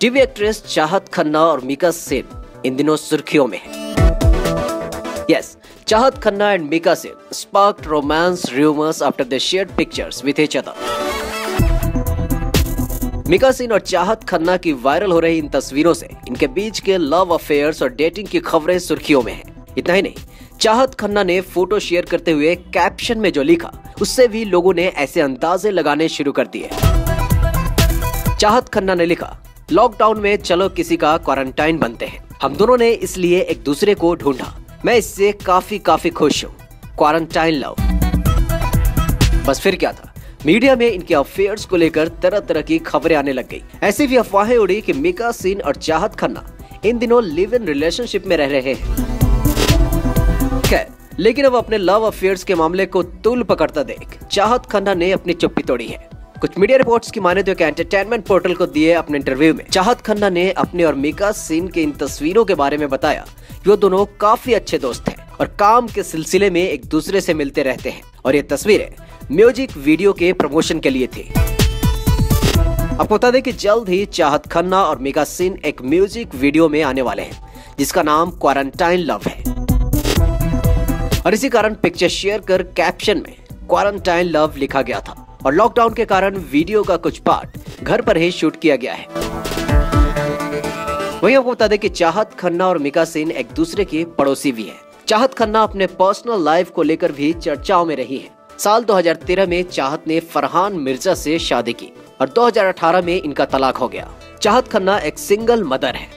TV actress चाहत खन्ना और मीका सेन इन दिनों सुर्खियों में है yes Chahat Khanna and Mika Sen sparked romance rumours after the shared pictures with each other. Mika Singh और चाहत खन्ना की वायरल हो रही इन तस्वीरों से इनके बीच के लव अफेयर्स और डेटिंग की खबरें सुर्खियों में हैं। इतना ही नहीं, चाहत खन्ना ने फ़ोटो शेयर करते हुए कैप्शन में जो लिखा, उससे भी लोगों ने ऐसे अंदाजे लगाने शुरू कर दिए चाहत खन्ना ने लिखा लॉकडाउन में चलो किसी का क्वारंटाइन बनते हैं। हम दोनों ने इसलिए एक दूसरे को ढूंढा। मैं इससे काफ़ी काफ़ी खुश हूँ। क्वारंटाइन लव बस फिर क्या था? मीडिया में इनके अफेयर्स को लेकर तरह तरह की खबरें आने लग गई। ऐसी भी अफवाहें उड़ी कि मिका सिंह और चाहत खन्ना इन दिनों लिव इन रिलेशनशिप में रह रहे हैं। लेकिन अब अपने लव अफेयर्स के मामले को तुल पकड़ता देख, चाहत खन्ना ने अपनी चुप्पी तोड़ी है। कुछ मीडिया रिपोर्ट्स की माने तो एक एंटरटेनमेंट पोर्टल को दिए अपने इंटरव्यू में। चाहत खन्ना ने अपने और मिका सिंह के इन तस्वीरों के बारे में बताया। वो दोनों काफ़ी अच्छे दोस्त हैं और काम के सिलसिले में एक दूसरे से मिलते रहते हैं। और ये तस्वीरें म्यूज़िक वीडियो के प्रमोशन के लिए थी। आपको बता दें कि जल्द ही चाहत खन्ना और मिका सिंह एक म्यूज़िक वीडियो में आने वाले हैं, जिसका नाम क्वारंटाइन लव है। और इसी कारण पिक्चर शेयर कर कैप्शन में क्वारंटाइन लव लिखा गया था। और लॉकडाउन के कारण वीडियो का कुछ पार्ट घर पर ही शूट किया गया है वहीं आपको बता दें कि चाहत खन्ना और मिका सिंह एक दूसरे के पड़ोसी भी हैं। चाहत खन्ना अपने पर्सनल लाइफ को लेकर भी चर्चाओं में रही हैं। साल 2013 में चाहत ने फरहान मिर्ज़ा से शादी की और 2018 में इनका तलाक हो गया चाहत खन्ना एक सिंगल मदर है